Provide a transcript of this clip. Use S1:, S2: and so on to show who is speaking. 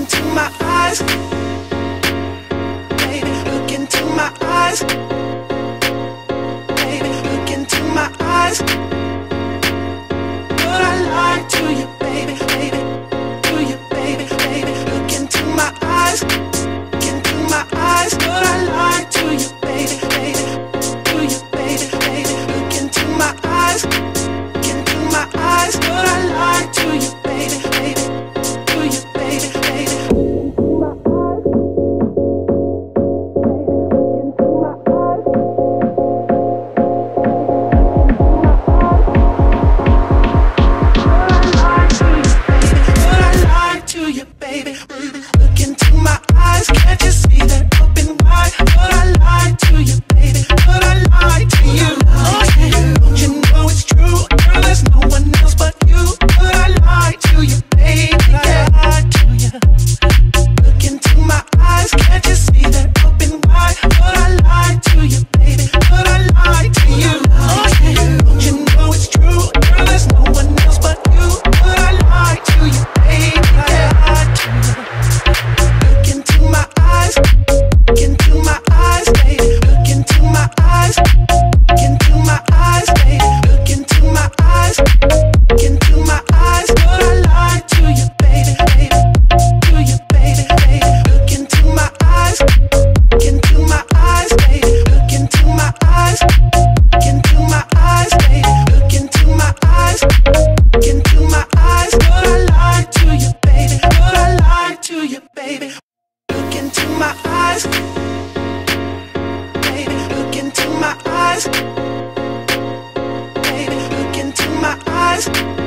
S1: into my eyes. Baby, look into my eyes. eyes. Baby, look into my eyes. Baby, look into my eyes.